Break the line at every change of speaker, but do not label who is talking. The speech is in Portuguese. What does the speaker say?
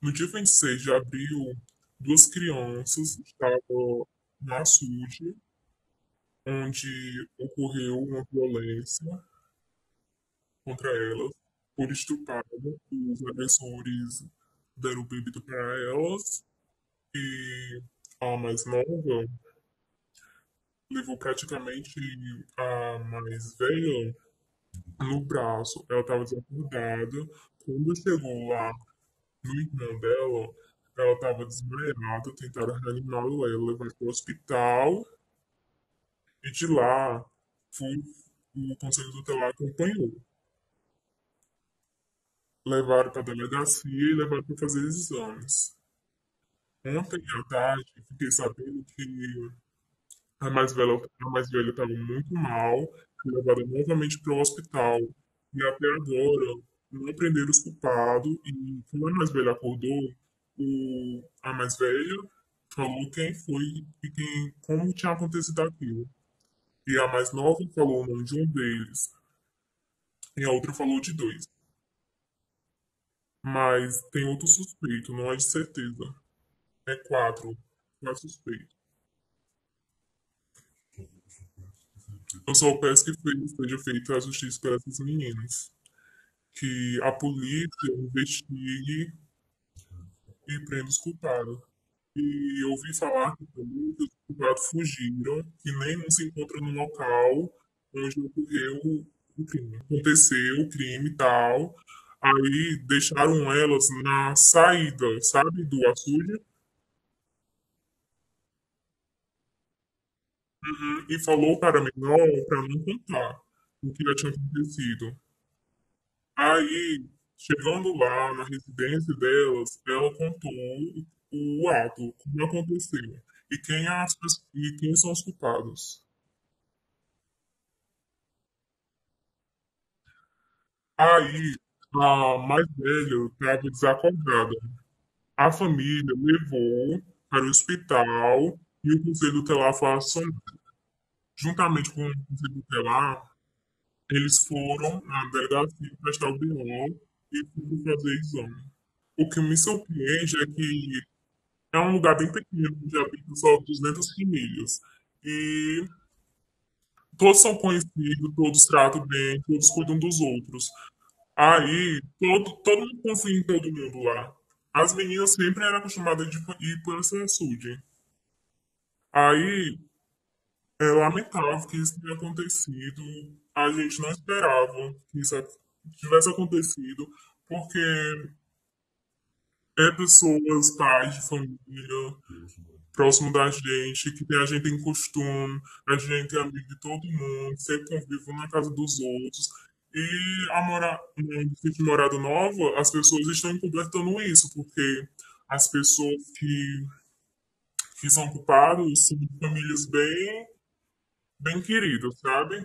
No dia 26 de abril, duas crianças estavam no açude, onde ocorreu uma violência contra elas, foram estupradas, os agressores deram bebida para elas e a mais nova levou praticamente a mais velha no braço. Ela estava desacordada. Quando chegou lá no irmão dela, ela estava desmaiada, tentaram reanimá-la, ela levar para o hospital e de lá o conselho tutelar acompanhou. Levaram para a delegacia e levaram para fazer exames. Ontem à tarde, fiquei sabendo que a mais velha, a mais velha estava muito mal, foi levada novamente para o hospital. E até agora não prenderam os culpados. E quando a mais velha acordou, o, a mais velha falou quem foi e quem, como tinha acontecido aquilo. E a mais nova falou o nome de um deles. E a outra falou de dois. Mas tem outro suspeito, não é de certeza. É quatro. Quatro suspeitos. Eu só peço que seja feita a justiça para essas meninas. Que a polícia investigue e prenda os culpados. E eu ouvi falar que os culpados fugiram, que nem um se encontra no local onde ocorreu o crime. Aconteceu o crime e tal. Aí deixaram elas na saída, sabe, do açude, uhum, e falou para menor para não contar o que já tinha acontecido. Aí, chegando lá na residência delas, ela contou o, ato, como aconteceu, e quem, as, e quem são os culpados. Aí, a mais velha estava desacordada. A família levou para o hospital e o conselho tutelar foi acionado. Juntamente com o conselho tutelar, eles foram na delegacia prestar o BO e foram fazer exame. O que me surpreende é que é um lugar bem pequeno, onde habita só 200 famílias. E todos são conhecidos, todos tratam bem, todos cuidam dos outros. Aí, todo, todo mundo confia em todo mundo lá. As meninas sempre eram acostumadas de ir por esse açude. Aí, é lamentável que isso tenha acontecido. A gente não esperava que isso tivesse acontecido, porque é pessoas, pais de família, próximo da gente, que tem a gente em costume, a gente é amigo de todo mundo, sempre convive na casa dos outros. E a mora... no sítio Morada Nova, as pessoas estão completando isso, porque as pessoas que, que são culpadas são de famílias bem, bem queridas, sabe?